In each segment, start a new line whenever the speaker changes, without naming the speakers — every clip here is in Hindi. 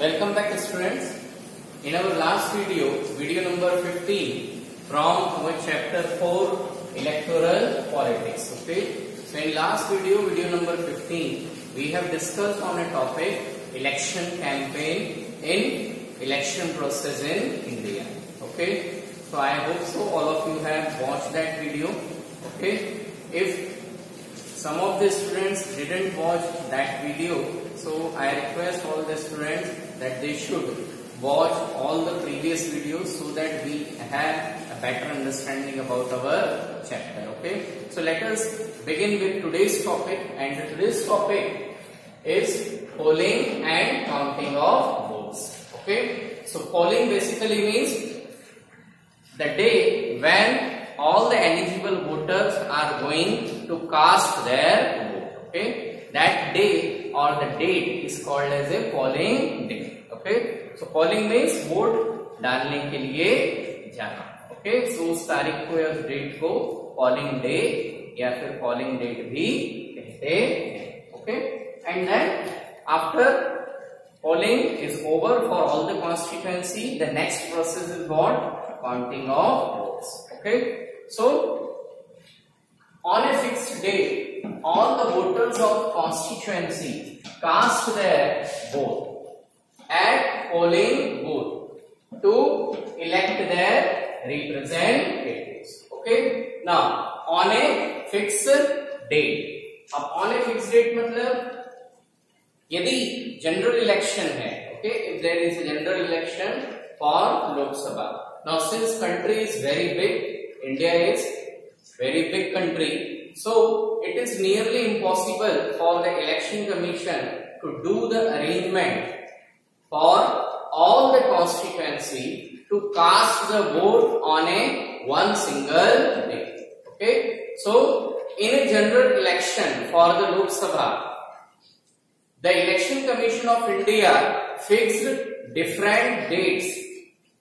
Welcome back students. In our last video, video number 15 from our chapter 4 electoral politics. Okay. So in last video, video number 15, we have discussed on a topic election campaign in election process in India. Okay. So I hope so all of you have watched that video. Okay. If some of the students didn't watch that video, so I request all the students that they should watch all the previous videos so that we have a better understanding about our chapter. Okay. So let us begin with today's topic and today's topic is polling and counting of votes. Okay. So polling basically means the day when all the eligible voters are going to cast their vote. Okay. that day or the date is called as a polling day, okay? So polling means vote डालने के लिए जाना ओके सो उस तारीख को या उस डेट को पॉलिंग डे या फिर पॉलिंग डेट भी कहते हैं okay and then after polling is over for all the constituency the next process is what counting of votes okay so on a fix date all the voters of constituency cast their vote at polling booth to elect their representatives. Okay. Now, on a fixed date. अब on a fixed date मतलब यदि जनरल इलेक्शन है okay if there is general election for Lok Sabha now since country is very big india is very big country so it is nearly impossible for the election commission to do the arrangement for all the constituency to cast the vote on a one single day okay so in a general election for the lok sabha the election commission of india fixed different dates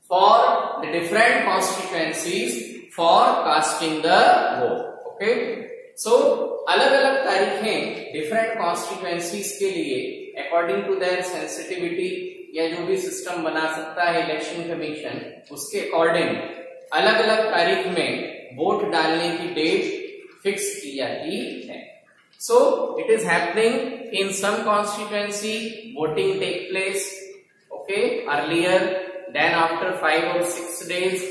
for the different constituencies for casting the vote. Okay. So अलग अलग तारीखें डिफरेंट कॉन्स्टिट्युएंसीज के लिए अकॉर्डिंग टू देयर सेंसिटिविटी या जो भी सिस्टम बना सकता है इलेक्शन कमीशन उसके अकॉर्डिंग अलग अलग तारीख में वोट डालने की डेट फिक्स की जाती है। So it is happening in some constituency voting take place okay earlier then after five और six days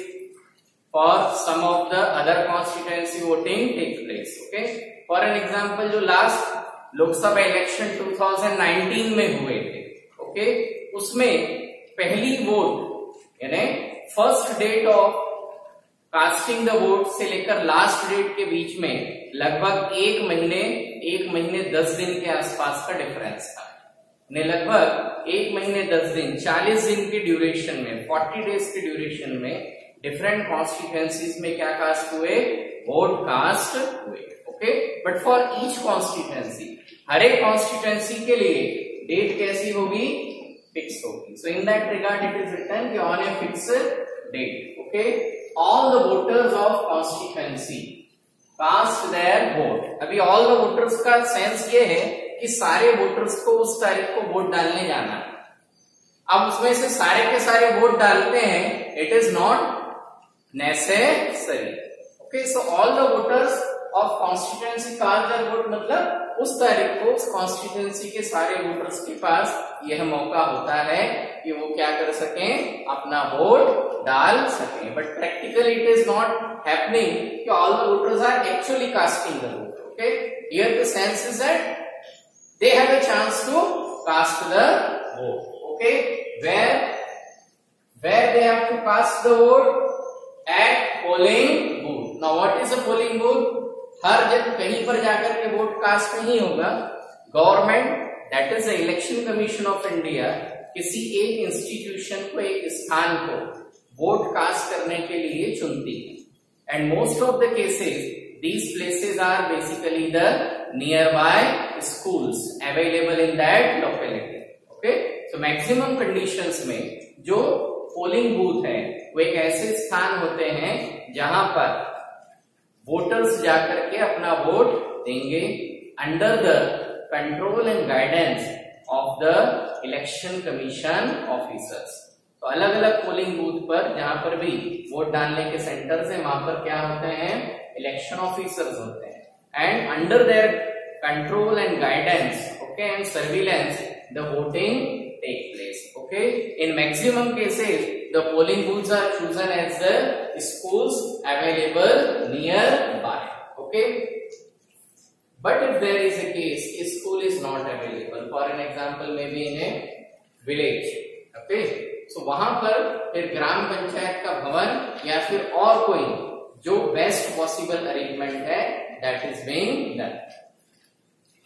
for some of the other constituency voting takes place, okay? For an example, जो last लोकसभा इलेक्शन 2019 में हुए थे ओके उसमें पहली वोट यानी first date of casting the vote से लेकर लास्ट डेट के बीच में लगभग एक महीने एक महीने दस दिन के आसपास का डिफरेंस था। ने लगभग एक महीने दस दिन, चालीस दिन की ड्यूरेशन में फोर्टी डेज़ की ड्यूरेशन में डिफरेंट कॉन्स्टिट्युएंसीज में क्या कास्ट हुए? वोट कास्ट हुए okay but for each constituency हर एक कॉन्स्टिट्युएंसी के लिए डेट कैसी होगी? फिक्स होगी। So in that regard it is return on a fix date okay all the voters of constituency cast their vote अभी ऑल द वोटर्स का सेंस ये है कि सारे वोटर्स को उस तारीख को वोट डालने जाना अब उसमें से सारे के सारे वोट डालते हैं it is not necessary okay so all the voters of constituency cast their vote मतलब उस तारीख को कॉन्स्टिट्युएंसी के सारे वोटर्स के पास यह मौका होता है कि वो क्या कर सकें, अपना वोट डाल सकें। But practically it is not happening कि all the voters are actually casting the vote okay here the sense is that they have a chance to cast the vote, okay? Where where they have to cast the vote at polling booth now what is a polling booth हर जन कहीं पर जाकर के वोट कास्ट नहीं होगा। Government that is election commission of India किसी एक इंस्टीट्यूशन को, एक स्थान को वोट कास्ट करने के लिए चुनती है। And most of the cases these places are basically the nearby school available in that locality okay so maximum condition में, जो पोलिंग बूथ है, वो एक ऐसे स्थान होते हैं जहाँ पर वोटर्स जाकर के अपना वोट देंगे under the control and guidance of the election commission officers तो अलग अलग पोलिंग बूथ पर, जहाँ पर भी वोट डालने के सेंटर्स है, वहाँ पर क्या होते हैं? इलेक्शन ऑफिसर्स होते हैं। And under their control and guidance okay and surveillance the voting take place okay in maximum cases the polling booths are chosen as the schools available nearby okay but if there is a case a school is not available for an example maybe in a village okay so वहाँ पर फिर ग्राम पंचायत का भवन या फिर और कोई जो बेस्ट पॉसिबल अरेंजमेंट है दैट इज़ बीइंग डन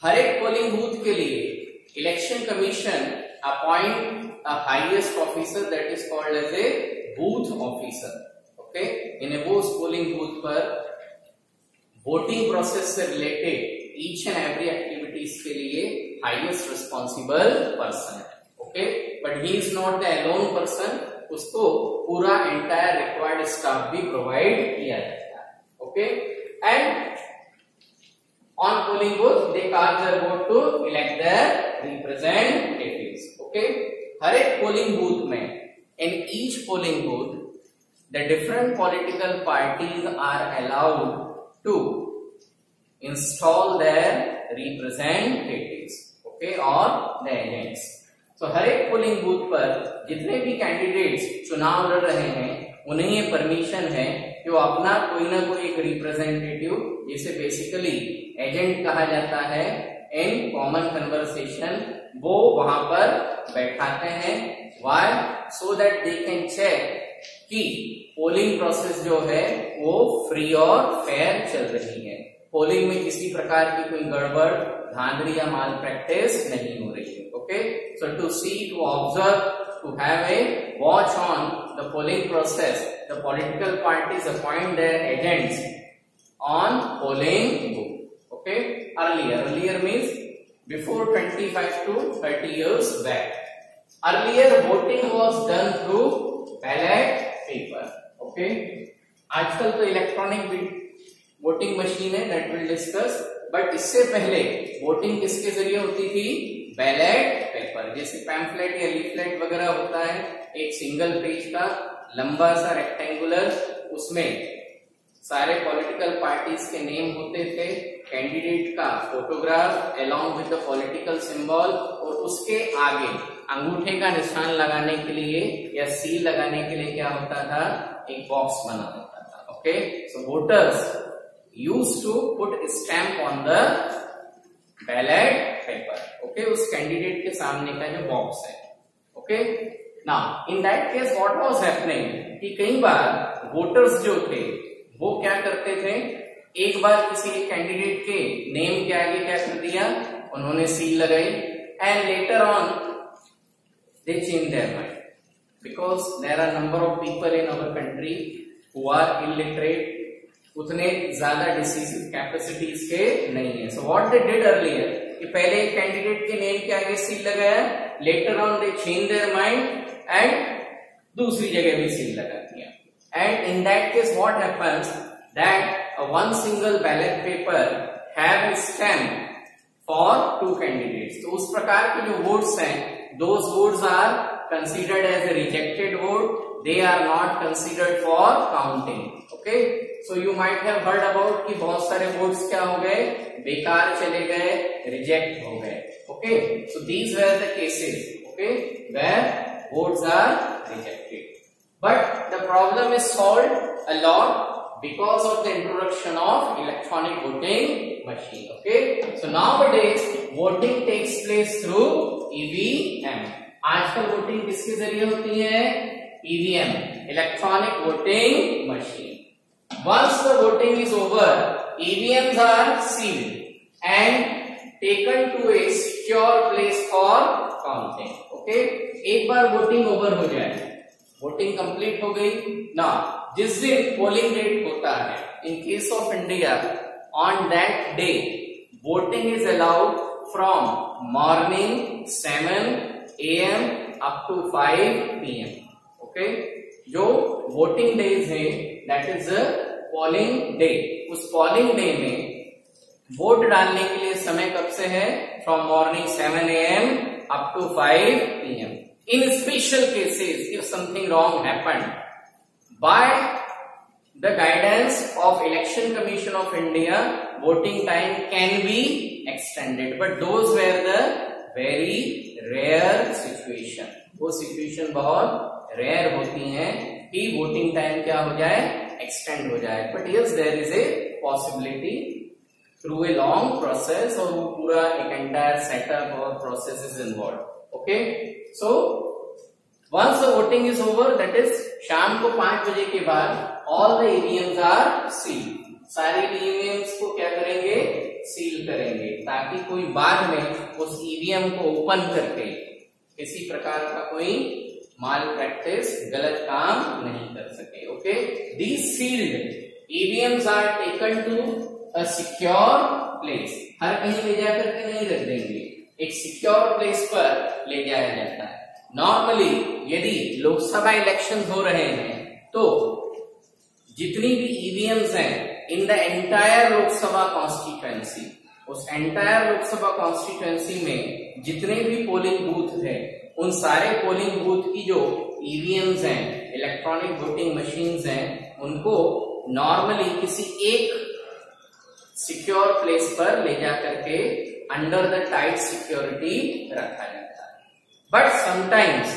हर एक पोलिंग बूथ के लिए election commission appoint a highest officer that is called as a booth officer okay in वो पोलिंग बूथ पर वोटिंग प्रोसेस से related each and every activities के लिए रिस्पॉन्सिबल पर्सन है. Okay but he is not the alone person उसको पूरा एंटायर रिक्वायर्ड स्टाफ भी प्रोवाइड किया जाता है. Okay and on polling booth they cast their vote to elect their representatives okay हर एक पोलिंग बूथ में in each polling booth the different political parties are allowed to install their representatives, okay or the agents तो हर एक पोलिंग बूथ पर जितने भी कैंडिडेट्स चुनाव लड़ रहे हैं, उन्हें ये परमिशन है वो अपना कोई ना कोई एक रिप्रेजेंटेटिव जिसे बेसिकली एजेंट कहा जाता है इन कॉमन कन्वर्सेशन वो वहाँ पर बैठाते हैं। Why so that they can check कि पोलिंग प्रोसेस जो है, वो फ्री और फेयर चल रही है। पोलिंग में किसी प्रकार की कोई गड़बड़, धांधली या माल प्रैक्टिस नहीं हो रही है। Okay so to see to observe to have a watch on the polling process the political parties appoint their agents on polling booth okay earlier earlier means before 25 to 30 years back earlier voting was done through ballot paper okay आजकल तो इलेक्ट्रॉनिक वोटिंग मशीन है दैट विल डिस्कस बट इससे पहले वोटिंग किसके ज़रिए होती थी? बैलेट पेपर जैसे पैम्फलेट या लीफलेट वगैरह होता है, एक सिंगल पेज का लंबा सा रेक्टेंगुलर उसमें सारे पॉलिटिकल पार्टीज़ के नेम होते थे कैंडिडेट का photograph along with the political symbol और उसके आगे अंगूठे का निशान लगाने के लिए या सील लगाने के लिए क्या होता था? एक बॉक्स बना होता था okay so voters use to put stamp on the ballot paper okay उस कैंडिडेट के सामने का जो बॉक्स है। ओके ना in that case what was happening कि कई बार वोटर्स जो थे, वो क्या करते थे? एक बार किसी एक कैंडिडेट के नेम के आगे क्या कर दिया? उन्होंने सील लगाई। And later on they change their mind because there are number of people in our country who are illiterate उतने ज़्यादा डिसीजिव कैपेसिटीज के नहीं है। So what they did earlier कि पहले कैंडिडेट के नेम के आगे सील लगाया later on they change their mind and दूसरी जगह भी सील लगा दिया। And in that case what happens that a one single ballot paper have stamp for two candidates तो उस प्रकार के जो वोट्स हैं those votes are considered as rejected vote they are not considered for counting okay so you might have heard about कि बहुत सारे वोट्स क्या हो गए बेकार चले गए रिजेक्ट हो गए so these were the cases okay where votes are rejected but the problem is solved a lot because of the introduction of electronic voting machine okay so nowadays voting takes place through EVM आजकल वोटिंग किसके ज़रिए होती है EVM electronic voting machine once the voting is over EVMs are sealed and taken to a secure place for counting okay एक बार वोटिंग ओवर हो जाए। वोटिंग कंप्लीट हो गई। ना जिस दिन पोलिंग डेट होता है in case of India on that day voting is allowed from morning seven A M up to five P M okay जो वोटिंग डेज़ है दैट इज़ पोलिंग डे उस पोलिंग डे में वोट डालने के लिए समय कब से है? From morning seven A M up to 5 P M in special cases if something wrong happen by the guidance of election commission of India voting time can be extended but those were the very rare situation वो सिचुएशन बहुत रेयर होती हैं कि वोटिंग टाइम क्या हो जाए एक्सटेंड हो जाए। But yes there is a possibility through a long process और वो पूरा एक एंटायर सेटअप और process is involve okay so once the voting is over that is शाम को पाँच बजे के बाद all the EVMs are seal सारे ईवीएम्स को क्या करेंगे? सील करेंगे, ताकि कोई बाद में उस ईवीएम को ओपन करके, किसी प्रकार का कोई माल प्रैक्टिस गलत काम नहीं कर सके okay the sealed EVMs are taken to a secure place हर कहीं ले जाकर के नहीं रख देंगे। एक सिक्योर प्लेस पर ले जाया जाता है। नॉर्मली यदि लोकसभा इलेक्शन हो रहे हैं तो जितनी भी ईवीएम्स हैं in the entire Lok Sabha constituency उस एंटायर लोकसभा कॉन्स्टिट्युएंसी में जितने भी पोलिंग बूथ है उन सारे पोलिंग बूथ की जो ईवीएम्स हैं इलेक्ट्रॉनिक वोटिंग मशीन्स हैं, उनको नॉर्मली किसी एक सिक्योर प्लेस पर ले जा करके अंडर द टाइट सिक्योरिटी रखा जाता है। बट समटाइम्स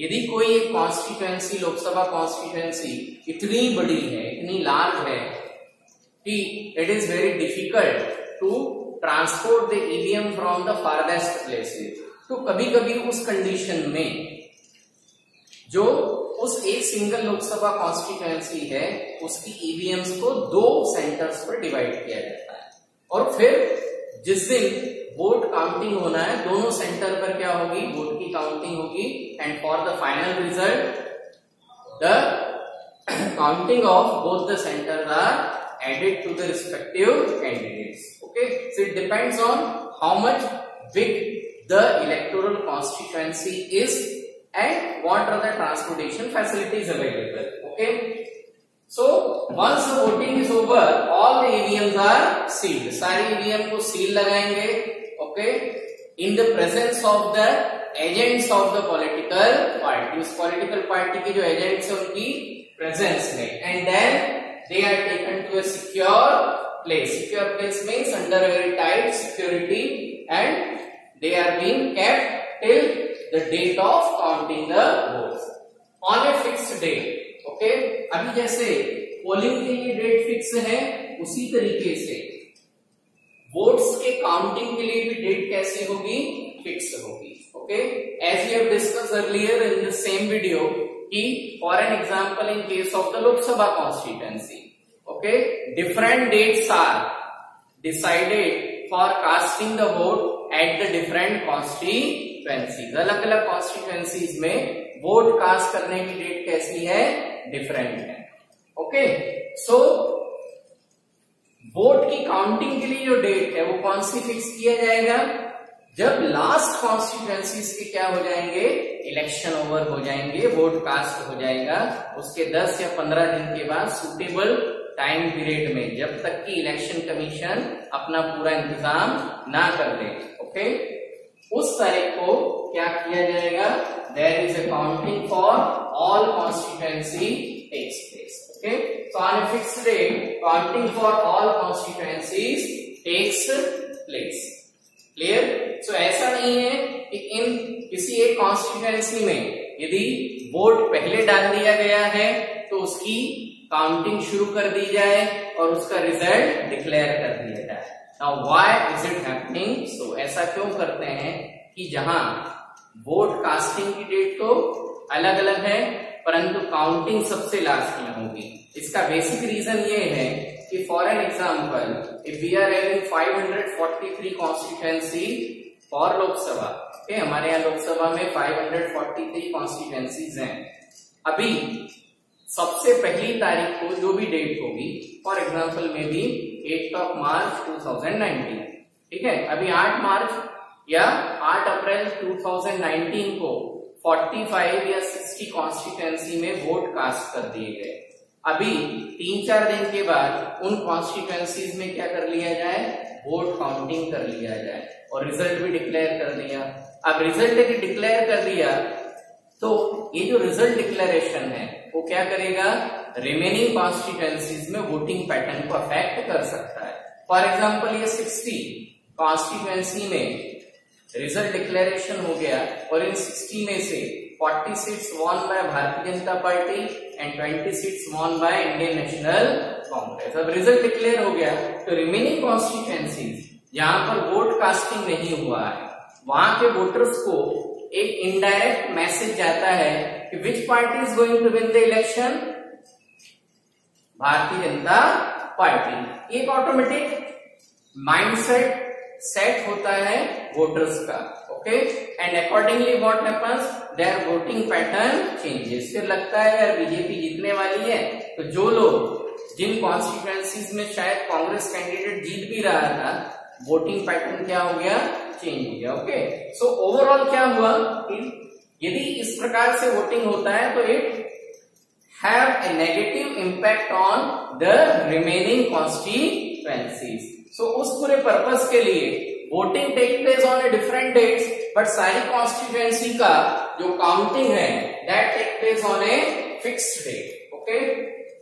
यदि कोई एक कॉन्स्टिट्युएंसी लोकसभा कॉन्स्टिट्युएंसी इतनी बड़ी है, इतनी लार्ज है, कि it is very difficult to transport the EVM from the farthest places तो कभी कभी उस कंडीशन में, जो उस एक सिंगल लोकसभा कॉन्स्टिट्युएंसी है, उसकी ईवीएम्स को दो सेंटर्स पर डिवाइड किया जाता है। और फिर जिस दिन वोट काउंटिंग होना है, दोनों सेंटर पर क्या होगी? वोट की काउंटिंग होगी। And for the final result the counting of both the centre are added to the respective candidates okay so it depends on how much big the electoral constituency is and what are the transportation facilities available okay so once the voting is over all the evms are sealed सारे evm को seal लगाएंगे okay in the presence of the agents of the political party उस political party के जो agents हैं उनकी presence में and then they are taken to a secure place secure place means under a very tight security and they are being kept till the date of counting the votes. On a fixed date okay? अभी जैसे पोलिंग के लिए डेट फिक्स है, उसी तरीके से वोट्स के काउंटिंग के लिए भी डेट कैसे होगी? फिक्स होगी okay as have discussed earlier in the same video कि for an example in case of the Lok Sabha constituency okay different dates are decided for casting the vote at the different constituencies अलग अलग कॉन्स्टिट्यूएंसीज में वोट कास्ट करने की डेट कैसी है? डिफरेंट है। ओके सो वोट की काउंटिंग के लिए जो डेट है, वो कौन सी फिक्स किया जाएगा? जब लास्ट कॉन्स्टिट्यूएंसीज के क्या हो जाएँगे? इलेक्शन ओवर हो जाएँगे वोट कास्ट हो जाएगा। उसके 10 या 15 दिन के बाद सुटेबल टाइम पीरियड में जब तक कि इलेक्शन कमीशन अपना पूरा इंतज़ाम ना कर दे ओके उस तारीख को क्या किया जाएगा? There is a counting for all constituency takes place okay so on a fix day counting for all constituencies takes place clear so ऐसा नहीं है कि इन किसी एक कॉन्स्टिट्यूएंसी में यदि वोट पहले डाल दिया गया है तो उसकी काउंटिंग शुरू कर दी जाए और उसका रिज़ल्ट डिक्लेयर कर दिया जाए। Now why is it happening so ऐसा क्यों करते हैं कि जहाँ वोट कास्टिंग की डेट तो अलग अलग है, परंतु काउंटिंग सबसे लास्ट में होगी। इसका बेसिक रीजन ये है कि for an example if we are having 543 constituency for Lok Sabha हमारे यहाँ लोकसभा में 543 कॉन्स्टिट्यूएंसीज हैं। अभी सबसे पहली तारीख को जो भी डेट होगी फॉर एग्ज़ाम्पल में भी एट ऑफ़ मार्च 2019 ठीक है? अभी 8 मार्च या 8 अप्रैल 2019 को 45 या 60 कॉन्स्टिट्यूएंसी में वोट कास्ट कर दिए गए। अभी तीन चार दिन के बाद उन कॉन्स्टिट्यूएंसीज में क्या कर लिया जाए? वोट काउंटिंग कर लिया जाए। और रिज़ल्ट भी डिक्लेयर कर दिया। अब रिज़ल्ट डिक्लेयर कर दिया तो ये जो रिज़ल्ट डिक्लेरेशन है वो क्या करेगा? रिमेनिंग कॉन्स्टिट्यूएंसीज में वोटिंग पैटर्न को अफेक्ट कर सकता है। फॉर एग्ज़ाम्पल ये 60 कॉन्स्टिट्यूएंसी में रिज़ल्ट डिक्लेरेशन हो गया और इन 60 में से 40 seats won by Bharatiya Janata party and 20 seats won by Indian National Congress अब रिज़ल्ट डिक्लेयर हो गया तो रिमेनिंग कॉन्स्टिट्यूएंसीज जहाँ पर वोट कास्टिंग नहीं हुआ है। वहाँ के वोटर्स को एक इनडायरेक्ट मैसेज जाता है कि which party is going to win the election Bharatiya Janata party. एक ऑटोमेटिक माइंडसेट सेट होता है वोटर्स का okay and accordingly what happens their voting pattern changes फिर लगता है, यार बीजेपी जीतने वाली है। तो जो लोग जिन कॉन्स्टिट्यूएंसीज में शायद कांग्रेस कैंडिडेट जीत भी रहा था वोटिंग पैटर्न क्या हो गया? चेंज हो गया ओके सो ओवरऑल क्या हुआ यदि इस प्रकार से वोटिंग होता है तो it have a negative impact on the remaining constituencies so उस पूरे पर्पज के लिए voting take place on a different dates but सारी कॉन्स्टिट्यूएंसी का जो काउंटिंग है that take place on a fixed date okay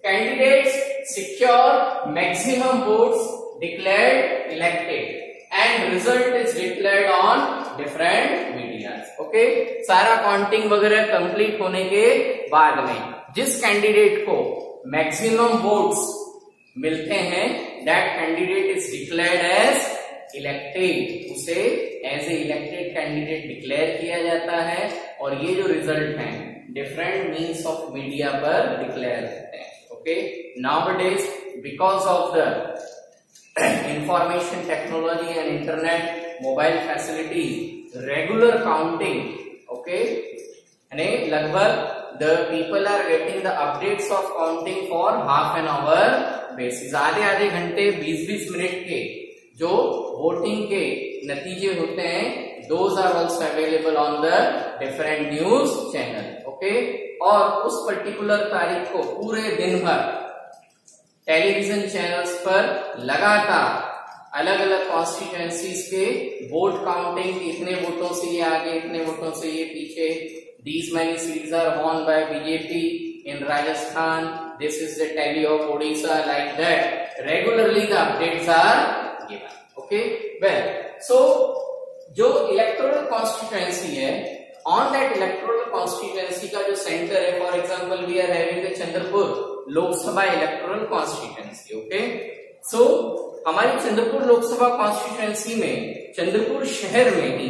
candidates secure maximum votes declared elected. And result is declared on different medias. Okay? सारा काउंटिंग वगैरह कंप्लीट होने के बाद में जिस कैंडिडेट को मैक्सिमम वोट्स मिलते हैं that candidate is declared as elected उसे as a elected candidate declare किया जाता है और ये जो रिज़ल्ट है डिफरेंट मीन्स ऑफ़ मीडिया पर डिक्लेयर होते हैं. Okay now days because of the information technology and internet mobile facilities regular counting okay and लगभग the people are getting the updates of counting for half an hour basis आधे आधे घंटे 20-20 मिनट के जो वोटिंग के नतीजे होते हैं those are also available on the different news channel okay और उस पर्टिकुलर तारीख को पूरे दिन भर टेलीविज़न चैनल्स पर लगातार अलग अलग कॉन्स्टिट्यूएंसीज के वोट काउंटिंग इतने वोटों से ये आगे, इतने वोटों से ये पीछे। These many seats are won by BJP in Rajasthan this is the tally of Odisha like that regularly the updates are given okay well so जो इलेक्टोरल कॉन्स्टिट्यूएंसी है ऑन दैट इलेक्टोरल कॉन्स्टिट्यूएंसी का जो सेंटर है for example we are having Chandrapur Lok Sabha electoral constituency okay so हमारी चंद्रपुर लोकसभा कॉन्स्टिट्यूंसी में, चंद्रपुर शहर में ही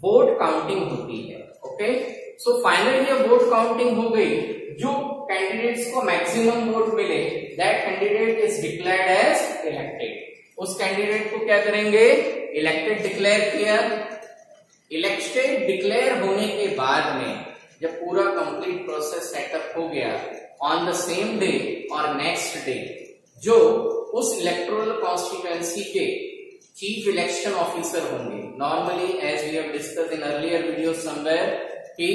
वोट काउंटिंग होती है ओके सो फाइनली जब वोट काउंटिंग हो गई, जो कैंडिडेट्स को मैक्सिमम वोट मिले that candidate is declared as elected उस कैंडिडेट को क्या करेंगे? इलेक्टेड डिक्लेयर किया। इलेक्टेड डिक्लेयर होने के बाद में, जब पूरा कंप्लीट प्रोसेस सेटअप हो गया ऑन द सेम डे और नेक्स्ट डे जो उस इलेक्ट्रोल कॉन्स्टिट्यूएंसी के चीफ इलेक्शन ऑफिसर होंगे। Normally as we have discuss in earlier video somewhere कि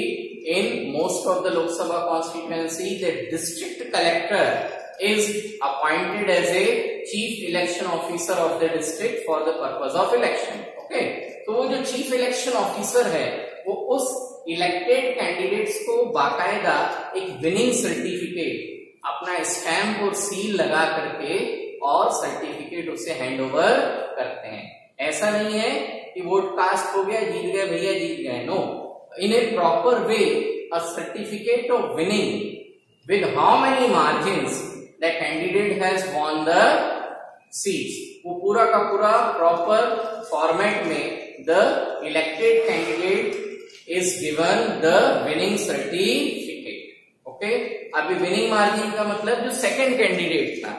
in most of the Lok Sabha constituency the district collector is appointed as a chief election officer of the district for the purpose of election okay तो वो जो चीफ इलेक्शन ऑफिसर है वो उस इलेक्टेड कैंडिडेट्स को बाकायदा एक विनिंग सर्टिफिकेट अपना स्टैंप और सील लगा करके और सर्टिफिकेट उसे हैंड ओवर करते हैं। ऐसा नहीं है कि वोट कास्ट हो गया, जीत गए, भैया जीत गए। No in a proper way a certificate of winning with how many margin the candidate has won the seats वो पूरा का पूरा प्रॉपर फॉर्मेट में the elected candidate is given the winning certificate. Okay अभी विनिंग मार्जिन का मतलब जो सेकंड कैंडिडेट था।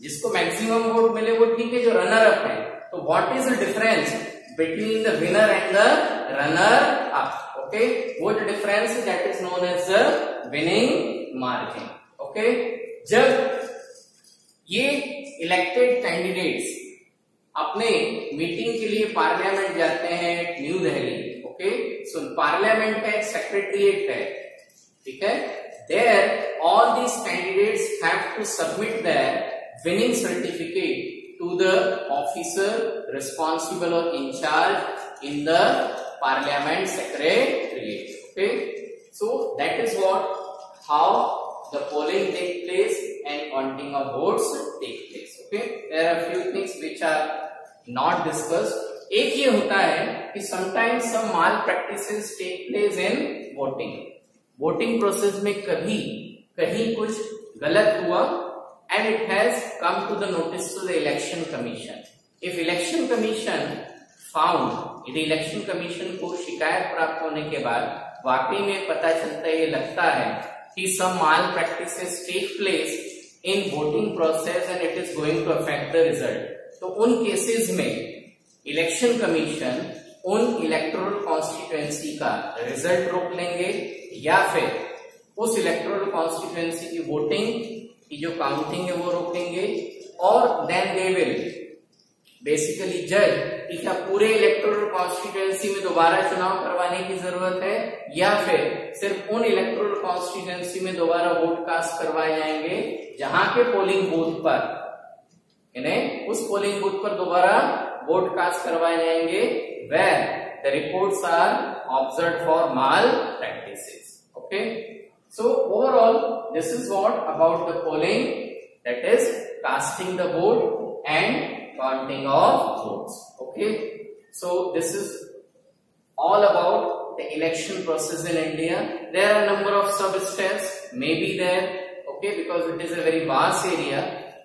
जिसको मैक्सिमम वोट मिले, वो ठीक है, जो रनर अप है। तो what is the difference between the winner and the runner up okay वो जो difference that is known as the winning margin okay जब ये इलेक्टेड कैंडिडेट्स अपने मीटिंग के लिए पार्लियामेंट जाते हैं New Delhi okay so parliament है सेक्रेटरिएट है ठीक है There, all these candidates have to submit their winning certificate to the officer responsible or in charge in the parliament secretariat. Okay, so that is what how the polling take place and counting of votes take place. Okay, there are a few things which are not discussed. एक ये होता है कि sometimes some malpractices take place in voting voting process में कभी, कहीं कुछ गलत हुआ and it has come to the notice to the election commission if election commission found यदि इलेक्शन कमीशन को शिकायत प्राप्त होने के बाद वाकई में पता चलता है, ये लगता है कि some malpractices take place in voting process and it is going to affect the result तो उन केसेस में इलेक्शन कमीशन उन इलेक्टोरल कॉन्स्टिट्युएंसी का रिज़ल्ट रोक लेंगे या फिर उस इलेक्टोरल कॉन्स्टिट्युएंसी की वोटिंग की जो काउंटिंग है वो रोकेंगे और देन दे विल बेसिकली जज कि क्या पूरे इलेक्टोरल कॉन्स्टिट्युएंसी में दोबारा चुनाव करवाने की ज़रूरत है या फिर सिर्फ़ उन इलेक्टोरल कॉन्स्टिट्युएंसी में दोबारा वोट कास्ट करवाए जाएँगे जहाँ के पोलिंग बूथ पर। यानी उस पोलिंग बूथ पर दोबारा ब्रॉडकास्ट करवाए जाएँगे। Where the report are observe for malpractices okay so overall this is what about the polling that is casting the board and counting of votes okay so this is all about the election process in India there are number of sub steps may be there okay because it is a very vast area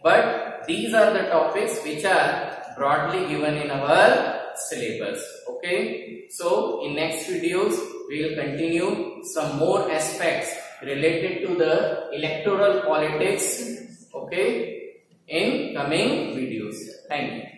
but these are the topics which are broadly given in our syllabus okay? So in next videos we will continue some more aspects related to the electoral politics okay in coming videos. Thank you